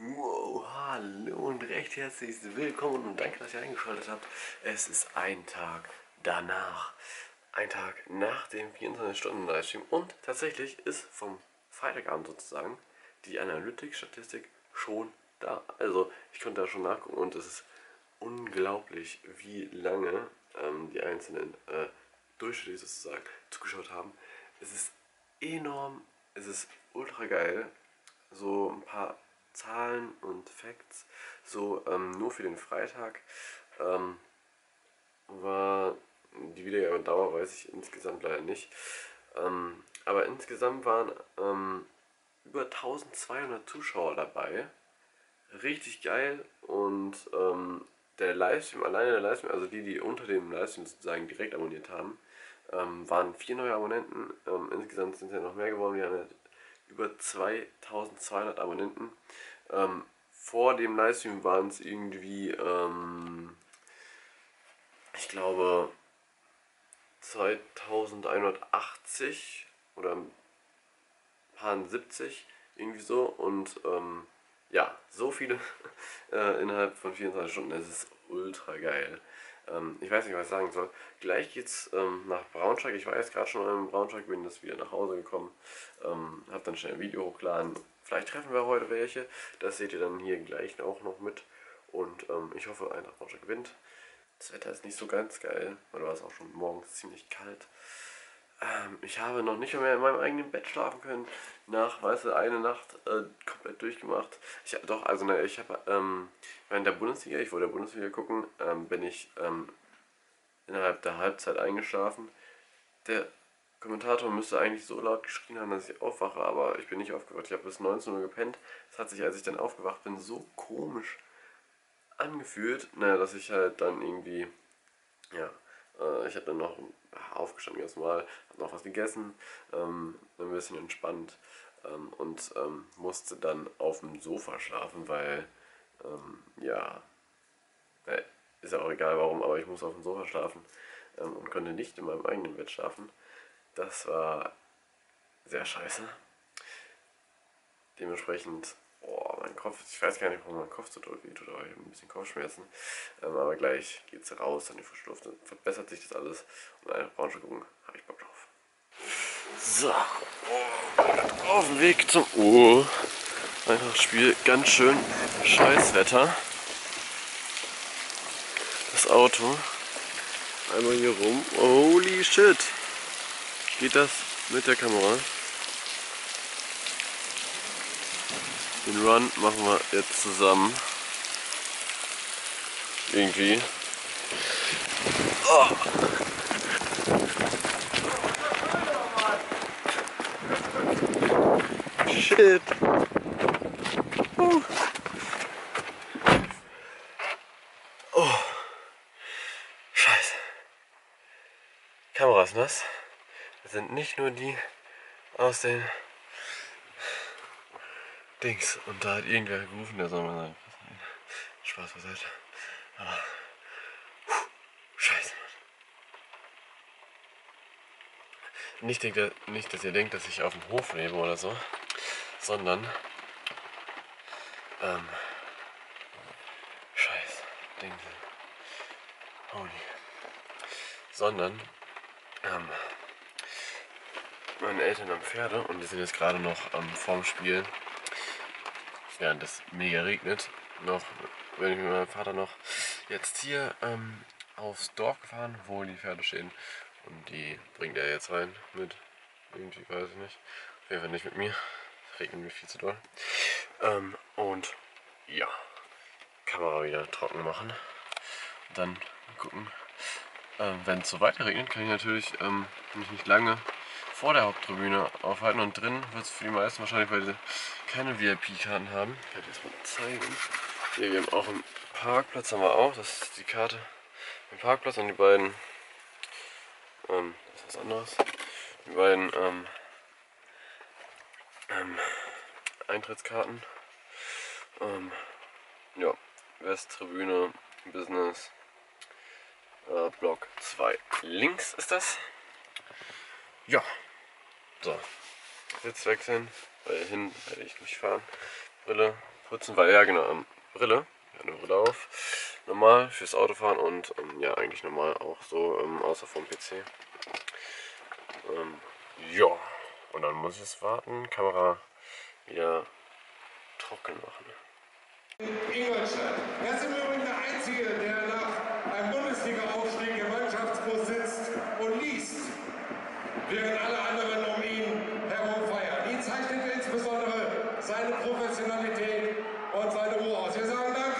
Wow, hallo und recht herzlich willkommen und danke, dass ihr eingeschaltet habt. Es ist ein Tag danach. Ein Tag nach dem 24-Stunden-Livestream und tatsächlich ist vom Freitagabend sozusagen die Analytics-Statistik schon da. Also ich konnte da schon nachgucken und es ist unglaublich, wie lange ähm, die einzelnen äh, durchschnittlich sozusagen zugeschaut haben. Es ist enorm, es ist ultra geil. So ein paar Zahlen und Facts, so ähm, nur für den Freitag ähm, war die Wiedergabedauer, weiß ich insgesamt leider nicht. Ähm, aber insgesamt waren ähm, über 1200 Zuschauer dabei. Richtig geil und ähm, der Livestream, alleine der Livestream, also die, die unter dem Livestream sozusagen direkt abonniert haben, ähm, waren vier neue Abonnenten. Ähm, insgesamt sind es ja noch mehr geworden. Wir haben über 2200 Abonnenten. Ähm, vor dem Livestream waren es irgendwie, ähm, ich glaube, 2180 oder ein paar 70, irgendwie so. Und ähm, ja, so viele äh, innerhalb von 24 Stunden, das ist ultra geil. Ähm, ich weiß nicht, was ich sagen soll. Gleich geht's ähm, nach Braunschweig. Ich war jetzt gerade schon in Braunschweig, bin jetzt wieder nach Hause gekommen. Ähm, hab dann schnell ein Video hochgeladen. Vielleicht treffen wir heute welche. Das seht ihr dann hier gleich auch noch mit. Und ähm, ich hoffe, Eintracht Braunschweig gewinnt. Das Wetter ist nicht so ganz geil, weil war es auch schon morgens ziemlich kalt. Ähm, ich habe noch nicht mehr in meinem eigenen Bett schlafen können. Nach, weißt du, eine Nacht äh, komplett durchgemacht. Ich doch, also ne, ich habe ähm, während der Bundesliga, ich wollte der Bundesliga gucken, ähm, bin ich ähm, innerhalb der Halbzeit eingeschlafen. Der Kommentator müsste eigentlich so laut geschrien haben, dass ich aufwache, aber ich bin nicht aufgewacht. Ich habe bis 19 Uhr gepennt. Das hat sich, als ich dann aufgewacht bin, so komisch angefühlt, naja, dass ich halt dann irgendwie, ja, äh, ich habe dann noch aufgestanden ganz normal, habe noch was gegessen, ähm, ein bisschen entspannt ähm, und ähm, musste dann auf dem Sofa schlafen, weil, ähm, ja, ist ja auch egal warum, aber ich muss auf dem Sofa schlafen ähm, und konnte nicht in meinem eigenen Bett schlafen. Das war sehr scheiße. Dementsprechend, oh, mein Kopf, ich weiß gar nicht, warum mein Kopf so doll wehtut, aber ich habe ein bisschen Kopfschmerzen. Ähm, aber gleich geht es raus an die frische Luft, dann verbessert sich das alles. Und eine Branche gucken, habe ich Bock drauf. So, oh, auf dem Weg zum Oh, einfach Spiel, ganz schön Scheißwetter. Das Auto, einmal hier rum, holy shit. Geht das mit der Kamera? Den Run machen wir jetzt zusammen. Irgendwie. Oh. Shit. Uh. Oh. Scheiße. Kamera ist nass. Das sind nicht nur die aus den Dings. Und da hat irgendwer gerufen, der soll mal sagen. Spaß beiseite. Aber. Puh, scheiße, Mann. Nicht, nicht, dass ihr denkt, dass ich auf dem Hof lebe oder so, sondern. Ähm. Scheiß. Ding. Holy. Sondern. Ähm. Meine Eltern haben Pferde und die sind jetzt gerade noch ähm, vorm Spiel während es mega regnet, noch, bin ich mit meinem Vater noch jetzt hier ähm, aufs Dorf gefahren, wo die Pferde stehen. Und die bringt er jetzt rein mit, irgendwie weiß ich nicht. Auf jeden Fall nicht mit mir. Es regnet mir viel zu doll. Ähm, und ja, Kamera wieder trocken machen. Dann gucken. Ähm, Wenn es so weiter regnet, kann ich natürlich ähm, mich nicht lange vor der Haupttribüne aufhalten und drin wird es für die meisten wahrscheinlich, weil sie keine VIP-Karten haben. Ich werde jetzt mal zeigen. Hier, wir haben auch einen Parkplatz, haben wir auch. Das ist die Karte im Parkplatz und die beiden, ähm, das ist was anderes. Die beiden ähm, ähm, Eintrittskarten. Ähm, ja, Westtribüne, Business, äh, Block 2. Links ist das. Ja, so, Sitz wechseln, weil hin werde ich nicht fahren. Brille putzen, weil ja genau, ähm, Brille, ja, eine Brille auf, normal fürs Autofahren und ähm, ja eigentlich normal auch so, ähm, außer vom PC. Ähm, ja, und dann muss ich es warten, Kamera wieder trocken machen. Ingolstadt. Er ist im Übrigen der Einzige, der nach einem Bundesliga-Aufstieg im Mannschaftsbus sitzt und liest, während alle seine Professionalität und seine Ruhe aus. Wir sagen Danke!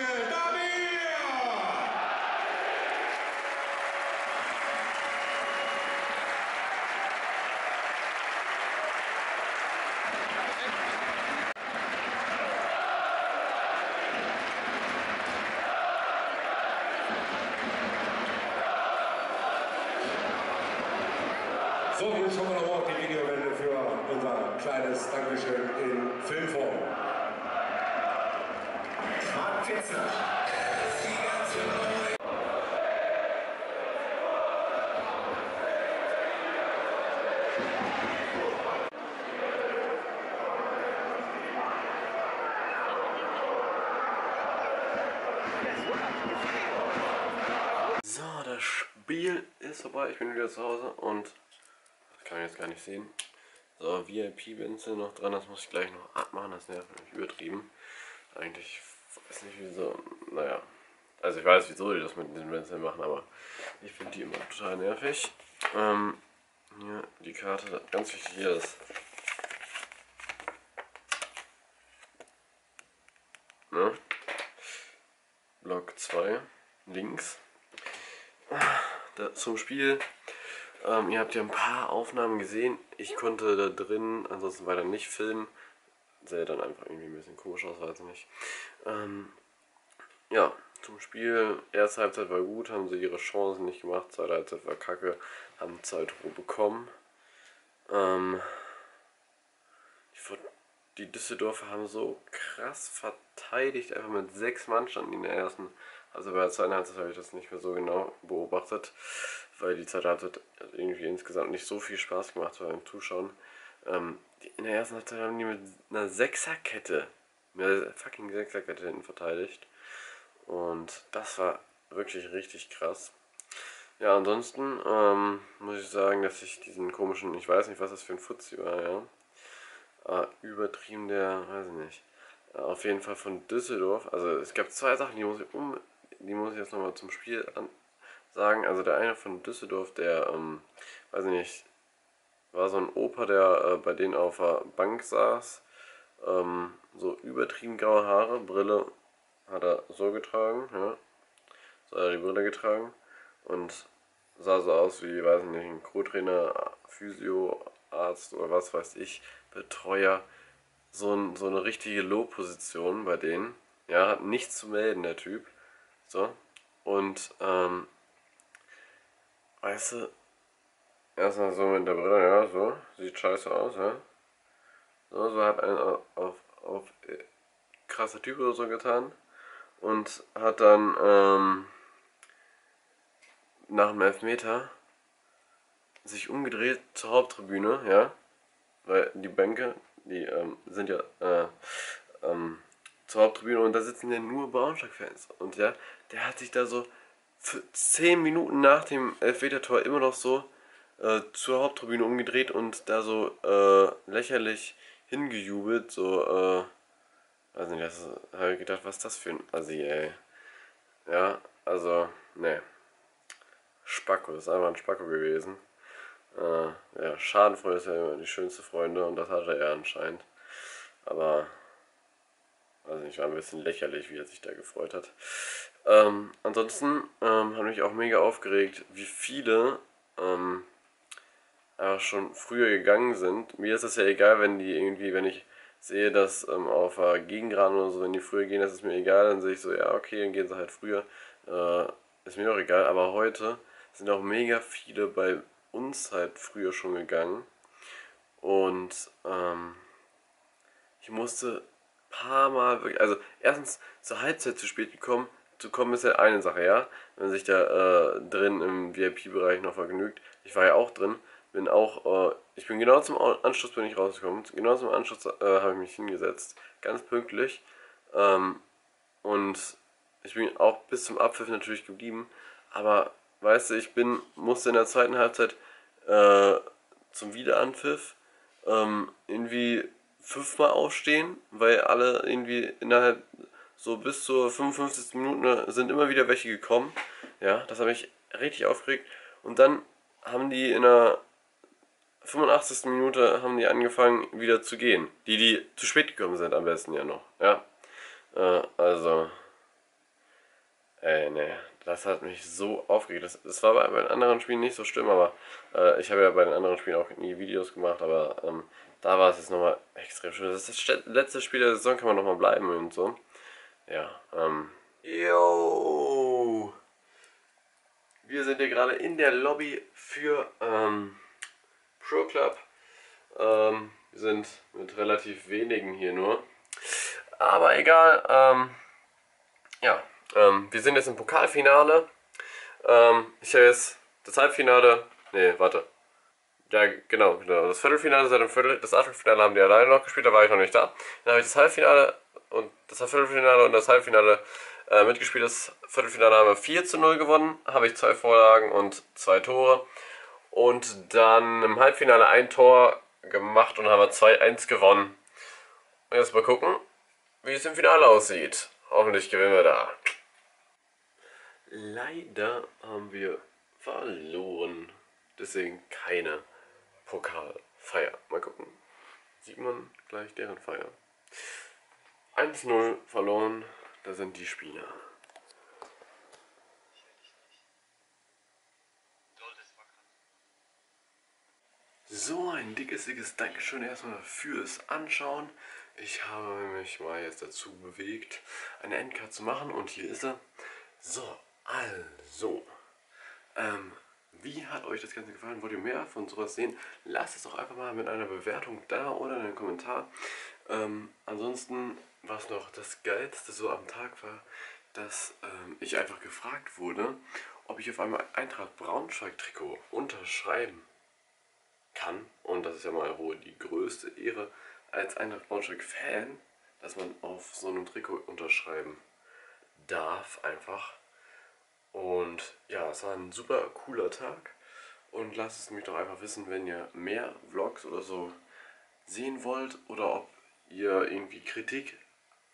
So, wir noch mal auf die Videowende für unser kleines Dankeschön in Filmform. Marc Pfitzner. So, das Spiel ist vorbei. Ich bin wieder zu Hause und das kann man jetzt gar nicht sehen. So, VIP-Bänze noch dran, das muss ich gleich noch abmachen, das nervt mich übertrieben. Eigentlich weiß nicht wieso, naja. Also ich weiß wieso die das mit diesen Bänzeln machen, aber ich finde die immer total nervig. Ähm, hier die Karte, ganz wichtig hier ist. Ne? Block 2, links. Da, zum Spiel. Ähm, ihr habt ja ein paar Aufnahmen gesehen. Ich konnte da drin ansonsten weiter nicht filmen. Sähe dann einfach irgendwie ein bisschen komisch aus, weiß ich nicht. Ähm, ja, zum Spiel. Erste Halbzeit war gut, haben sie ihre Chancen nicht gemacht. Zweite Halbzeit war kacke, haben Zeitruhe bekommen. Ähm, die, Düsseldorfer haben so krass verteidigt, einfach mit sechs Mannschaften in der ersten. Also bei der zweiten Halbzeit habe ich das nicht mehr so genau beobachtet, weil die zweite Halbzeit hat irgendwie insgesamt nicht so viel Spaß gemacht beim Zuschauen. Ähm, in der ersten Halbzeit haben die mit einer Sechserkette, mit einer fucking Sechserkette hinten verteidigt. Und das war wirklich richtig krass. Ja, ansonsten ähm, muss ich sagen, dass ich diesen komischen, ich weiß nicht, was das für ein Fuzzi war, ja. Äh, übertrieben der, weiß ich nicht. Auf jeden Fall von Düsseldorf. Also es gab zwei Sachen, die muss ich um, die muss ich jetzt nochmal zum Spiel sagen. Also der eine von Düsseldorf, der, ähm, weiß ich nicht, war so ein Opa, der äh, bei denen auf der Bank saß. Ähm, so übertrieben graue Haare, Brille hat er so getragen, ja. So hat er die Brille getragen und sah so aus wie, weiß ich nicht, ein Co-Trainer, Physio, Arzt oder was weiß ich, Betreuer. So, ein, so eine richtige Low-Position bei denen. Ja, hat nichts zu melden, der Typ. So. Und, ähm, weißt du, erstmal so mit der Brille, ja, so. Sieht scheiße aus, ja. So, so hat ein auf, auf, auf äh, krasser Typ oder so getan. Und hat dann, ähm, nach dem Elfmeter sich umgedreht zur Haupttribüne, ja, weil die Bänke, die ähm, sind ja äh, ähm, zur Haupttribüne und da sitzen ja nur Braunschweig-Fans und ja, der hat sich da so für 10 Minuten nach dem Elfmeter-Tor immer noch so äh, zur Haupttribüne umgedreht und da so äh, lächerlich hingejubelt, so, äh, weiß nicht, das habe ich gedacht, was ist das für ein Assi, ey. Ja, also, ne. Spacko, das ist einfach ein Spacko gewesen. Äh, ja, Schadenfreude ist ja immer die schönste Freunde und das hatte er anscheinend. Aber, also ich war ein bisschen lächerlich, wie er sich da gefreut hat. Ähm, ansonsten ähm, hat mich auch mega aufgeregt, wie viele ähm, einfach schon früher gegangen sind. Mir ist es ja egal, wenn die irgendwie, wenn ich sehe, dass ähm, auf der Gegengrad oder so, wenn die früher gehen, das ist mir egal, dann sehe ich so, ja, okay, dann gehen sie halt früher. Äh, ist mir doch egal, aber heute sind auch mega viele bei uns halt früher schon gegangen. Und ähm, ich musste paar Mal wirklich, also erstens zur Halbzeit zu spät gekommen, zu kommen ist ja eine Sache, ja. Wenn man sich da äh, drin im VIP-Bereich noch vergnügt. Ich war ja auch drin, bin auch, äh, ich bin genau zum Anschluss bin ich rausgekommen. Genau zum Anschluss äh, habe ich mich hingesetzt, ganz pünktlich. Ähm, und ich bin auch bis zum Abpfiff natürlich geblieben. Aber weißt du, ich bin, musste in der zweiten Halbzeit äh, zum Wiederanpfiff ähm, irgendwie fünfmal aufstehen, weil alle irgendwie innerhalb so bis zur 55. Minute sind immer wieder welche gekommen. Ja, das hat mich richtig aufgeregt. Und dann haben die in der 85. Minute haben die angefangen wieder zu gehen. Die, die zu spät gekommen sind am besten ja noch. Ja. Äh, also. Ey, ne. Das hat mich so aufgeregt. Das, das war bei, bei den anderen Spielen nicht so schlimm, aber äh, ich habe ja bei den anderen Spielen auch nie Videos gemacht, aber ähm, da war es jetzt nochmal extrem schön. Das ist das letzte Spiel der Saison, kann man nochmal bleiben und so. Ja, ähm. Yo! Wir sind hier gerade in der Lobby für ähm, Pro Club. Ähm, wir sind mit relativ wenigen hier nur. Aber egal, ähm, ja, ähm, wir sind jetzt im Pokalfinale. Ähm, ich habe jetzt das Halbfinale, nee, warte. Ja, genau, genau. Das Viertelfinale seit das Achtelfinale haben die alleine noch gespielt, da war ich noch nicht da. Dann habe ich das Halbfinale und das Viertelfinale und das Halbfinale äh, mitgespielt. Das Viertelfinale haben wir 4 zu 0 gewonnen, habe ich zwei Vorlagen und zwei Tore. Und dann im Halbfinale ein Tor gemacht und haben wir 2-1 gewonnen. Und jetzt mal gucken, wie es im Finale aussieht. Hoffentlich gewinnen wir da. Leider haben wir verloren. Deswegen keine Pokalfeier. Mal gucken. Sieht man gleich deren Feier. 1-0 verloren. Da sind die Spieler. So, ein dickes, dickes Dankeschön erstmal fürs Anschauen. Ich habe mich mal jetzt dazu bewegt, eine Endcard zu machen und hier ist er. So, also, ähm, wie hat euch das Ganze gefallen? Wollt ihr mehr von sowas sehen? Lasst es doch einfach mal mit einer Bewertung da oder in einem Kommentar. Ähm, ansonsten, was noch das Geilste so am Tag war, dass ähm, ich einfach gefragt wurde, ob ich auf einmal Eintracht Braunschweig-Trikot unterschreiben kann. Und das ist ja mal wohl die größte Ehre als Eintracht Braunschweig-Fan, dass man auf so einem Trikot unterschreiben darf einfach. Und ja, es war ein super cooler Tag. Und lasst es mich doch einfach wissen, wenn ihr mehr Vlogs oder so sehen wollt oder ob ihr irgendwie Kritik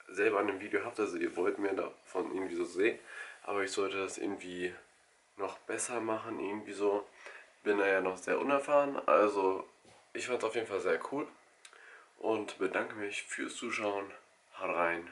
selber an dem Video habt. Also ihr wollt mehr davon irgendwie so sehen. Aber ich sollte das irgendwie noch besser machen, irgendwie so. Bin da ja noch sehr unerfahren. Also ich fand es auf jeden Fall sehr cool. Und bedanke mich fürs Zuschauen. Haut rein.